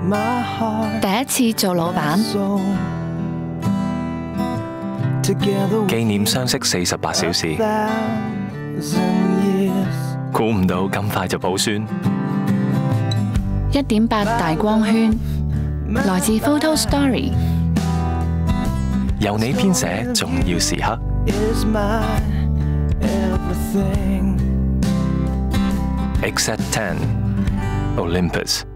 第一次做老板，纪念相识四十八小时，估唔到咁快就抱孫。一点八大光圈，来自 Photo Story，由你编写重要时刻。Except ten, Olympus。